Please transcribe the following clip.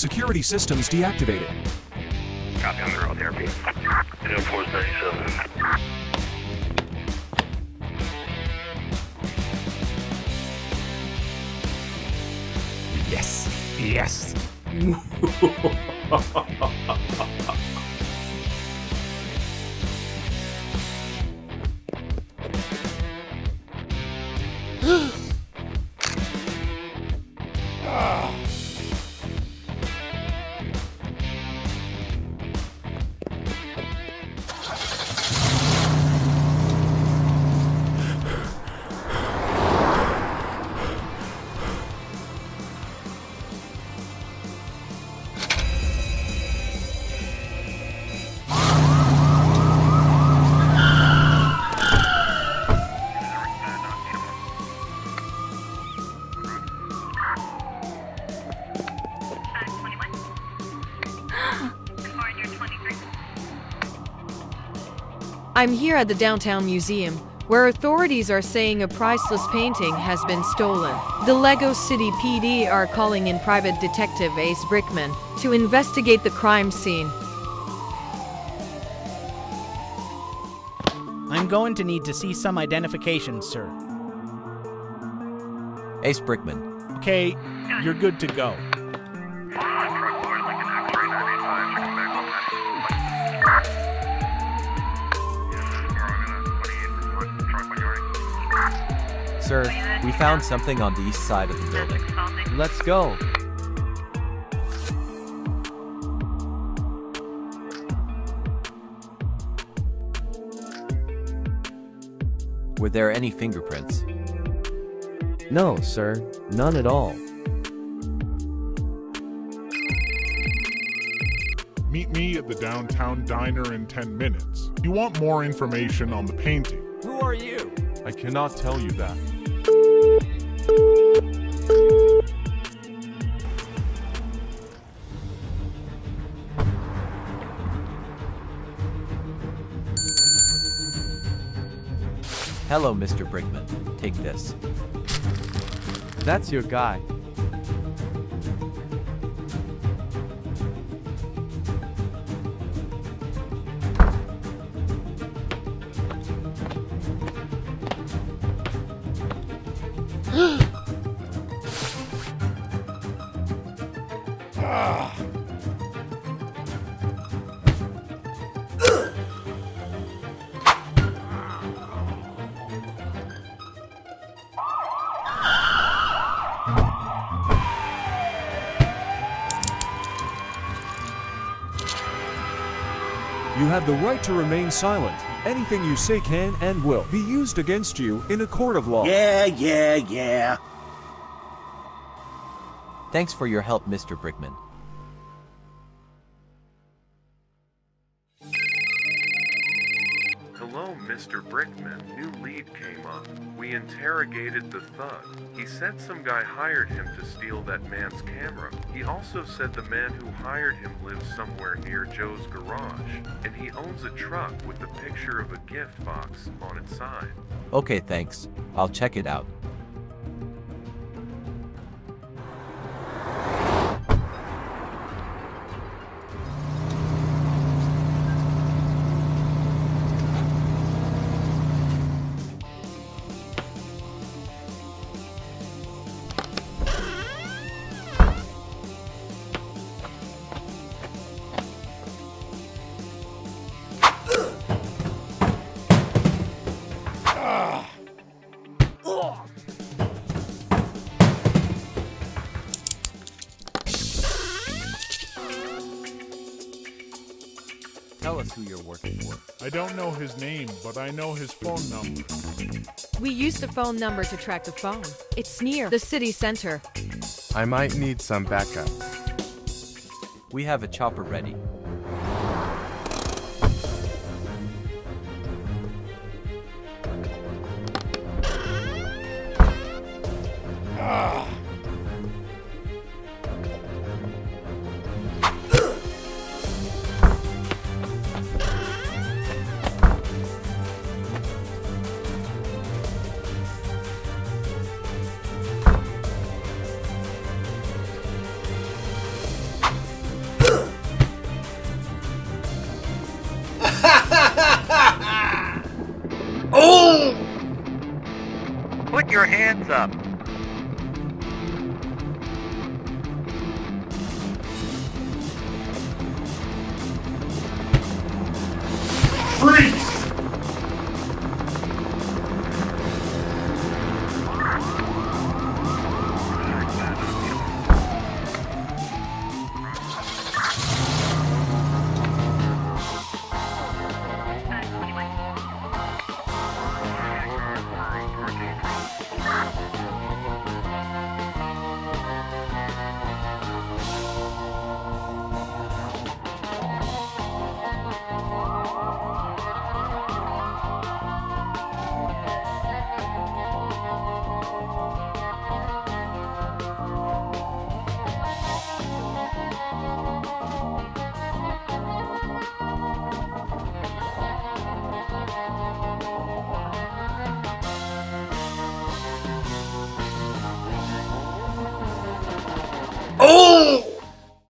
Security systems deactivated. Copy on the road therapy. Air Force 97. Yes. Yes. I'm here at the downtown museum, where authorities are saying a priceless painting has been stolen. The Lego City PD are calling in private detective Ace Brickman to investigate the crime scene. I'm going to need to see some identification, sir. Ace Brickman. Okay, you're good to go. Sir, we found something on the east side of the building. Let's go. Were there any fingerprints? No, sir, none at all. Meet me at the downtown diner in 10 minutes. You want more information on the painting. Who are you? I cannot tell you that. Hello, Mr. Brickman. Take this. That's your guy. You have the right to remain silent. Anything you say can and will be used against you in a court of law. Yeah, yeah, yeah. Thanks for your help, Mr. Brickman. Mr. Brickman. New lead came up. We interrogated the thug. He said some guy hired him to steal that man's camera. He also said the man who hired him lives somewhere near Joe's garage, and he owns a truck with the picture of a gift box on its side. Okay, thanks. I'll check it out. Us who you're working for. I don't know his name, but I know his phone number. We used the phone number to track the phone. It's near the city center. I might need some backup. We have a chopper ready. Oh! Put your hands up. Freeze!